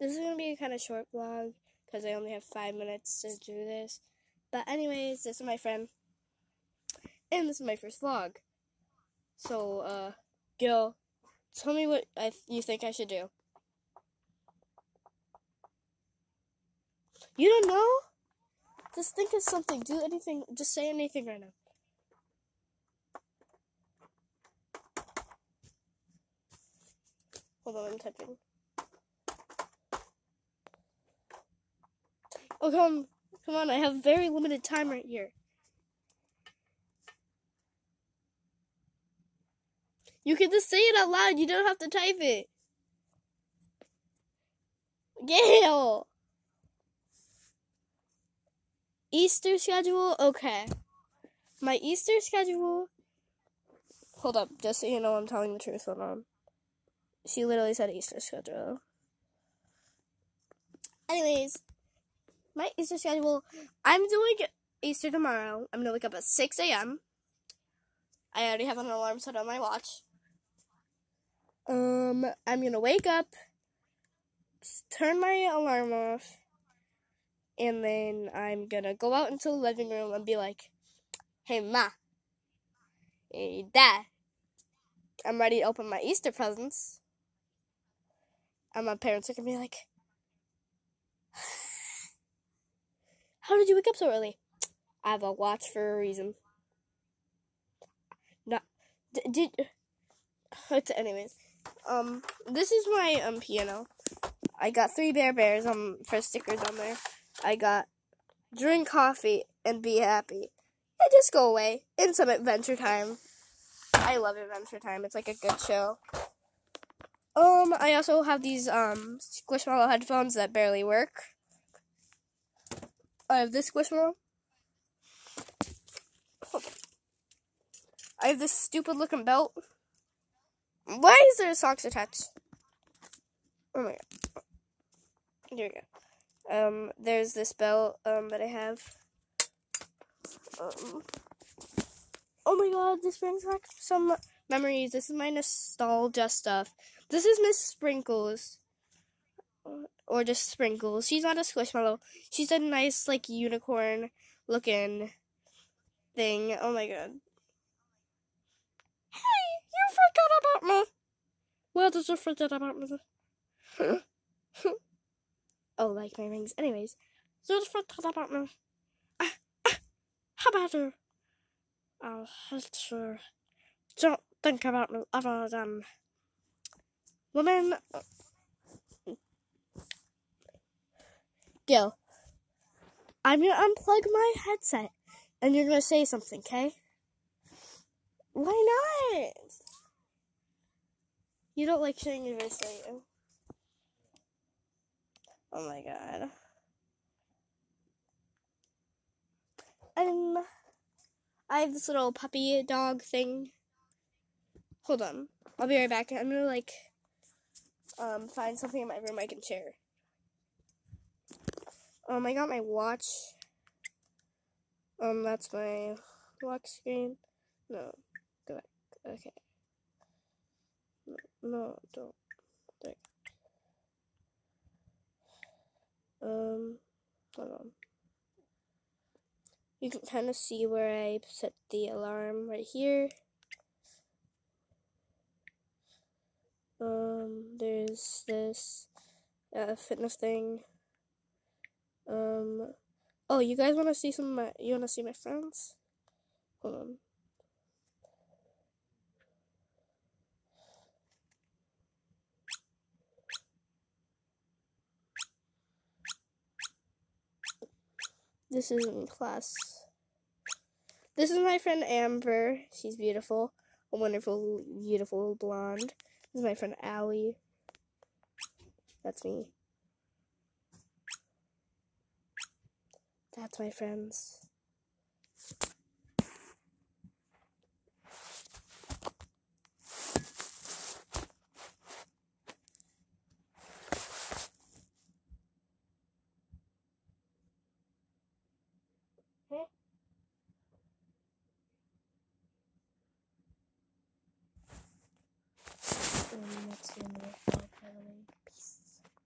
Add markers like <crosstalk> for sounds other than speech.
This is gonna be a kind of short vlog because I only have five minutes to do this. But anyways, this is my friend, and this is my first vlog. So, uh, Gil, tell me what I th- you think I should do. You don't know? Just think of something. Do anything. Just say anything right now. Hold on, I'm typing. Oh, come, come on! I have very limited time right here. You can just say it out loud. You don't have to type it. Gail. Easter schedule? Okay. My Easter schedule. Hold up, just so you know I'm telling the truth. Hold on. She literally said Easter schedule. Anyways, my Easter schedule. I'm doing Easter tomorrow. I'm gonna wake up at 6 a.m. I already have an alarm set on my watch. Um, I'm gonna wake up, turn my alarm off, and then I'm gonna go out into the living room and be like, "Hey, ma, hey, dad, I'm ready to open my Easter presents." And my parents are gonna be like, "How did you wake up so early?" I have a watch for a reason. Not did. <laughs> Anyways. Um, this is my um piano. I got three Bear Bears um for stickers on there. I got drink coffee and be happy. And just go away. In some adventure time. I love Adventure Time. It's like a good show. Um, I also have these um Squishmallow headphones that barely work. I have this Squishmallow. I have this stupid looking belt. Why is there socks attached? Oh my god. Here we go. Um, there's this belt um that I have. Um, oh my god, this brings back some memories. This is my nostalgia stuff. This is Miss Sprinkles. Or just Sprinkles. She's not a squishmallow. She's a nice, like, unicorn looking thing. Oh my god. Hey, you forgot about me. What did you forget about me? <laughs> oh, like my rings. Anyways, you forgot about me. Ah, ah, how about you? I'll hate you. Don't think about me other than women. Gil, I'm gonna unplug my headset and you're gonna say something, okay? Why not? You don't like sharing your voice, do you? Oh my god. And I have this little puppy dog thing. Hold on. I'll be right back. I'm gonna like um find something in my room I can share. Um I got my watch. Um that's my lock screen. No. Go back. Okay. No, don't. There. Um hold on. You can kind of see where I set the alarm right here. Um, there's this uh, fitness thing. Um, oh, you guys want to see some of my, you want to see my friends? Hold on. This is in class. This is my friend Amber. She's beautiful. A wonderful, beautiful blonde. This is my friend Allie. That's me. That's my friends. See